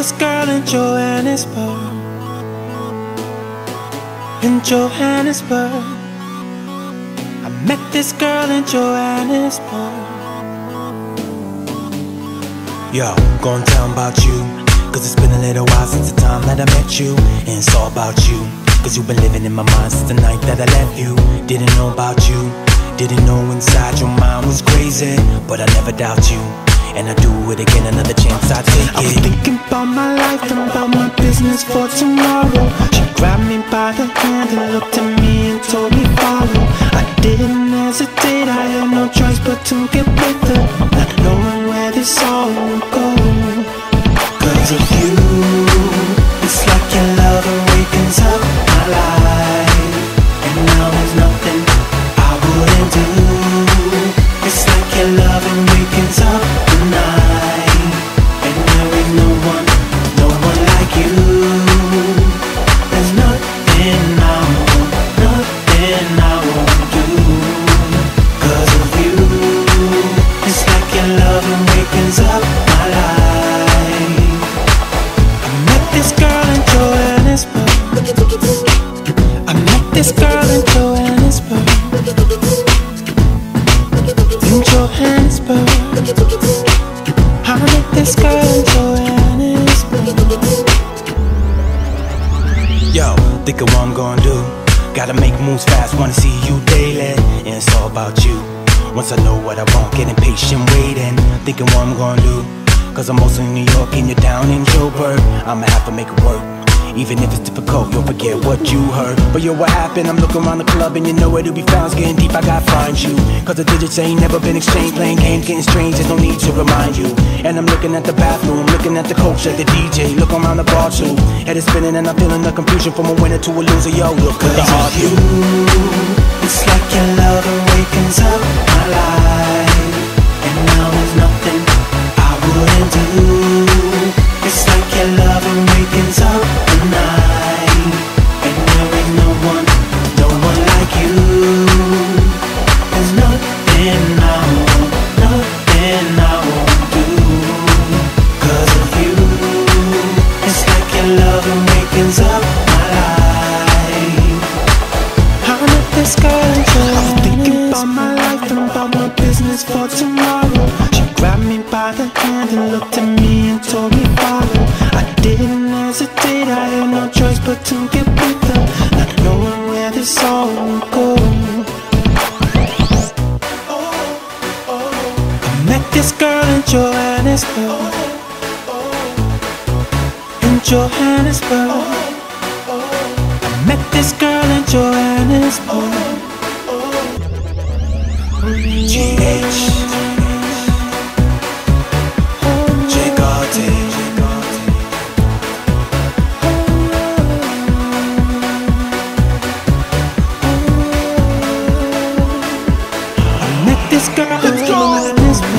this girl in Johannesburg. In Johannesburg. I met this girl in Johannesburg. Yo, gonna tell about you. Cause it's been a little while since the time that I met you. And it's all about you. Cause you've been living in my mind since the night that I left you. Didn't know about you. Didn't know inside your mind was crazy. But I never doubt you. And I do it again, another chance I take it. I was thinking about my life and about my business for tomorrow. She grabbed me by the hand and looked at me and told me follow. I didn't hesitate, I had no choice but to get with her. Not knowing where this all would go. Cause of you, this girl in Johannesburg. In Johannesburg. I met this girl in Johannesburg. Yo, think of what I'm gonna do. Gotta make moves fast, wanna see you daily. And it's all about you. Once I know what I want, get impatient waiting. Thinking what I'm gonna do. Cause I'm also in New York and you're down in Joburg. I'ma have to make it work. Even if it's difficult, you'll forget what you heard. But yo, what happened? I'm looking around the club and you know where to be found. Getting deep, I gotta find you. Cause the digits ain't never been exchanged. Playing games, getting strange, there's no need to remind you. And I'm looking at the bathroom, looking at the coach, at the DJ, look around the bar too. Head is spinning and I'm feeling the confusion from a winner to a loser. Yo, look at the heart. You, it's like your love awakens up my life. And now there's nothing I'm thinking about my life and about my business for tomorrow. She grabbed me by the hand and looked at me and told me follow. I didn't hesitate, I had no choice but to get with her. Not knowing where this all would go. I met this girl in Johannesburg. In Johannesburg. Met this girl in Johannesburg. GH. Jay Ghartey. I met this girl. Let's go.